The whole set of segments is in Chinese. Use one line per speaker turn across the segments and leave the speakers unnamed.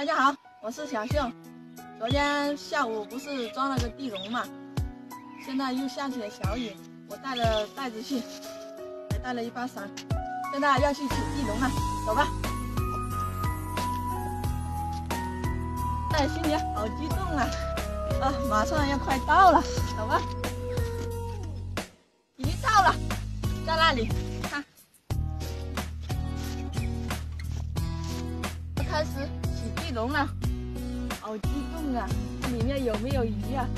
大家好，我是小秀。昨天下午不是装了个地笼嘛，现在又下起了小雨，我带了袋子去，还带了一把伞，现在要去取地笼了，走吧。哎，心里好激动啊！啊，马上要快到了，走吧。已经到了，在那里，看，开始洗地笼了。好激动啊！里面有没有鱼啊？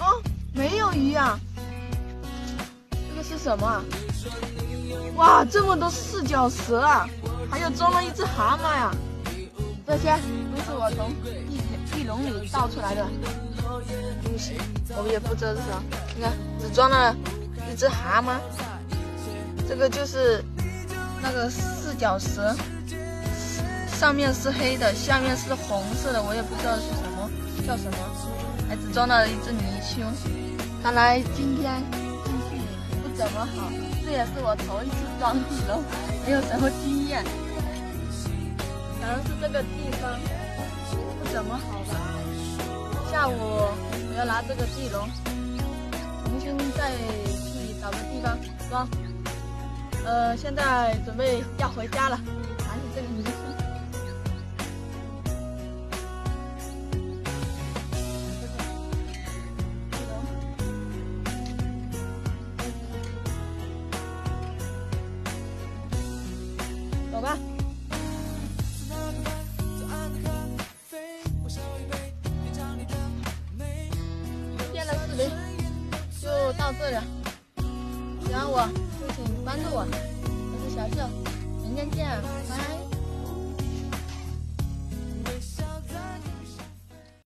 哦，没有鱼啊！这个是什么？哇，这么多四脚蛇啊！还有装了一只蛤蟆呀！这些都是我从地地笼里倒出来的东西，我们也不知道是啥。你看，只装了一只蛤蟆，这个就是。那个四角石，上面是黑的，下面是红色的，我也不知道是什么，叫什么，还只装到了一只泥鳅。看来今天运气不怎么好，这也是我头一次装地笼，没有什么经验。可能是这个地方不怎么好吧。下午我要拿这个地笼，重新再去找个地方装。呃，现在准备要回家了，拿起这个泥鳅，走吧。今天的视频就到这里，喜欢我。请关注我，我是小秀，明天见，拜拜。